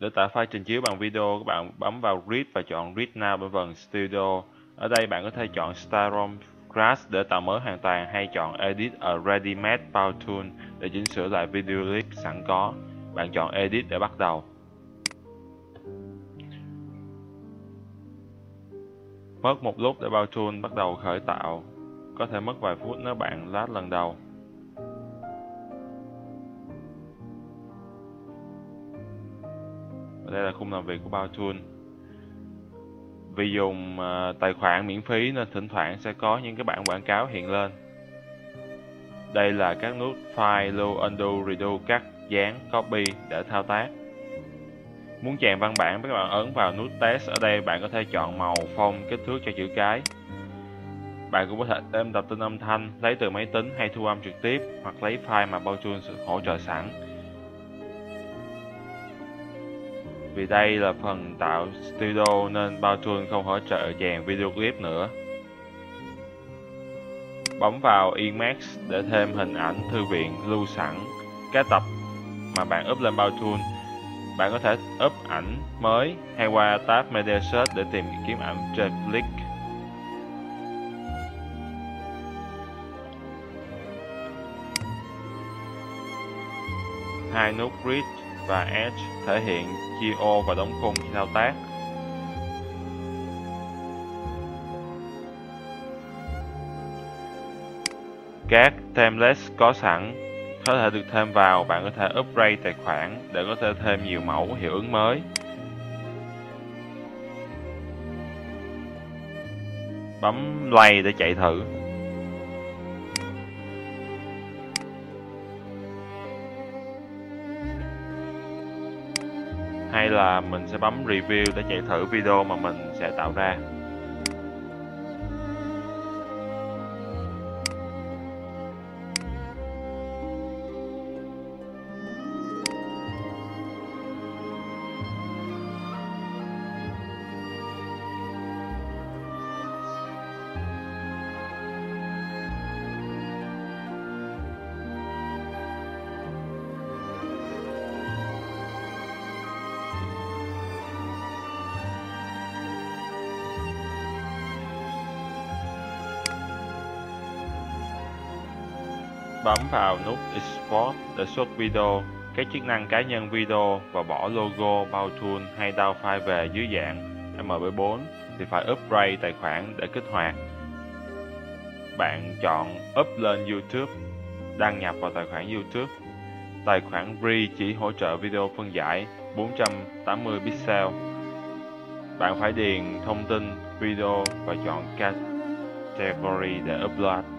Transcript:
Để tải file trình chiếu bằng video, các bạn bấm vào Read và chọn Read Now bên phần Studio. Ở đây bạn có thể chọn Styron Crash để tạo mới hoàn toàn hay chọn Edit a Ready-made Power Tool để chỉnh sửa lại video clip sẵn có. Bạn chọn Edit để bắt đầu. Mất một lúc để Power Tool bắt đầu khởi tạo. Có thể mất vài phút nếu bạn lát lần đầu. Và đây là khung làm việc của Power Tool vì dùng à, tài khoản miễn phí nên thỉnh thoảng sẽ có những cái bản quảng cáo hiện lên. Đây là các nút file, lưu, undo, redo, cắt, dán, copy để thao tác. Muốn chèn văn bản các bạn ấn vào nút test ở đây bạn có thể chọn màu, phông, kích thước cho chữ cái. Bạn cũng có thể thêm tập tin âm thanh lấy từ máy tính hay thu âm trực tiếp hoặc lấy file mà Bowtools hỗ trợ sẵn. Vì đây là phần tạo studio nên Powtoon không hỗ trợ dàn video clip nữa. Bấm vào Emacs để thêm hình ảnh thư viện lưu sẵn, các tập mà bạn up lên Powtoon. Bạn có thể up ảnh mới hay qua tab Media Search để tìm kiếm ảnh trên Flick. hai nút Read và Edge thể hiện chia ô và đóng khung khi thao tác. Các templates có sẵn có thể được thêm vào, bạn có thể upgrade tài khoản để có thể thêm nhiều mẫu hiệu ứng mới. Bấm play để chạy thử. Hay là mình sẽ bấm review để chạy thử video mà mình sẽ tạo ra. Bấm vào nút Export để xuất video, các chức năng cá nhân video và bỏ logo, bao tool hay download file về dưới dạng MP4 thì phải upgrade tài khoản để kích hoạt. Bạn chọn up lên YouTube, đăng nhập vào tài khoản YouTube. Tài khoản free chỉ hỗ trợ video phân giải 480 pixel. Bạn phải điền thông tin video và chọn category để upload.